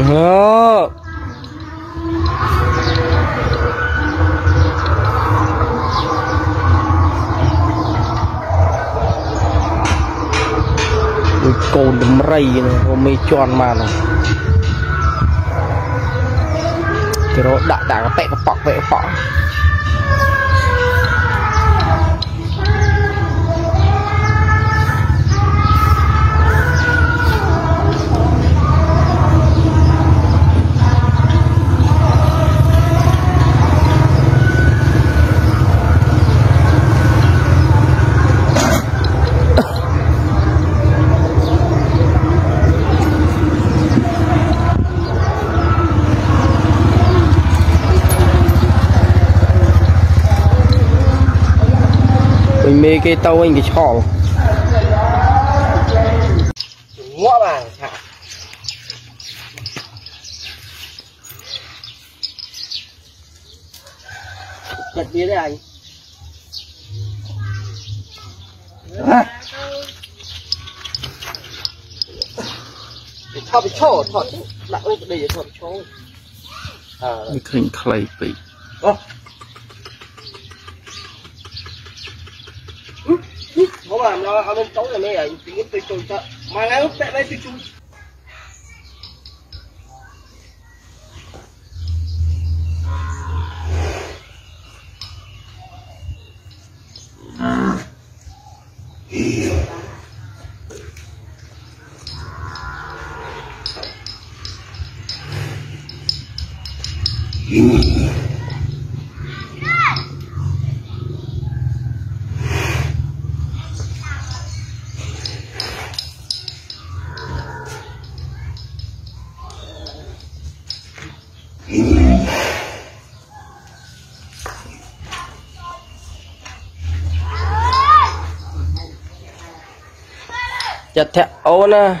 កូនដំរីណាមេជន់មកណាគេរកដាក់ដាក់កប៉ែកកប៉ក់ប៉ែក កប៉ក់ mình mê cái tàu anh cái chỏ ngõ bà hả giật đi đấy anh thọ bị chó thọ lại ôi đây thọ bị chó à វាឃើញខ្លីពេក Ơ. lah, tối kami tahu ảnh tính ya. Tinggal tu tu tak. Mana aku tak baik tu. Yeah. 要听欧呢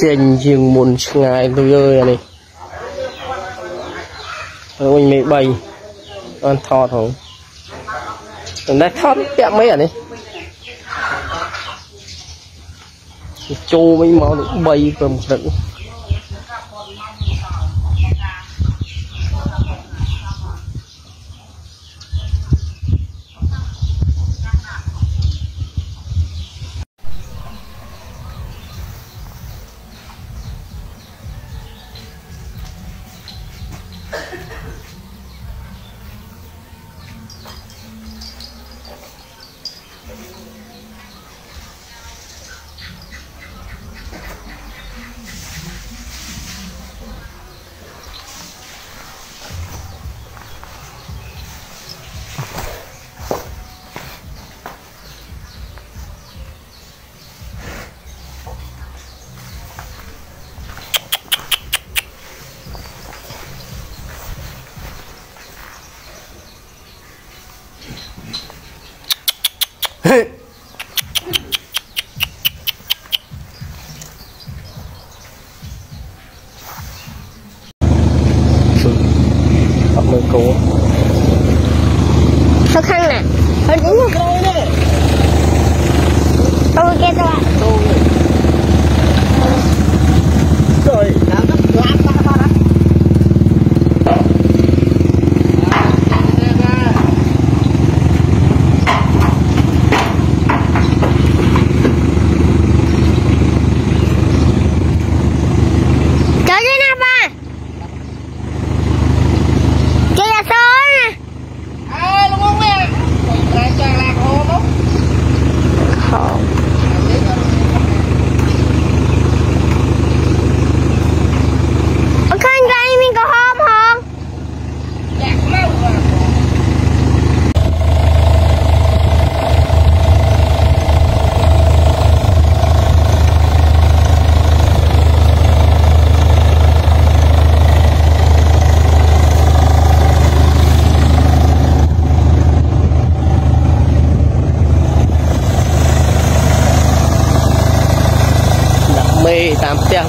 ចេញជាងមុនឆ្ងាយទៅយើអានេះហើយវិញមេ3អនថតហងតែនេះថតពាក់មិនអានេះចូលវិញមកទៅ3ព្រមព្រឹក tập mười cũ khó khăn nè. Thôi đúng rồi tôi kia tôi. Ạ rồi đã rất lát ra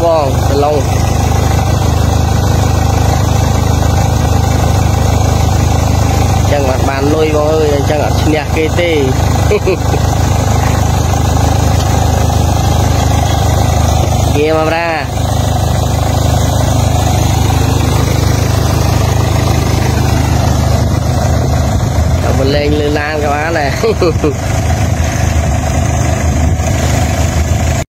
បងប្រឡងចឹងអត់បានលុយបងអើយអញ្ចឹងអត់ឈ្នះគេទេគេមកប្រាទៅបលេងលើឡានក៏បានដែរ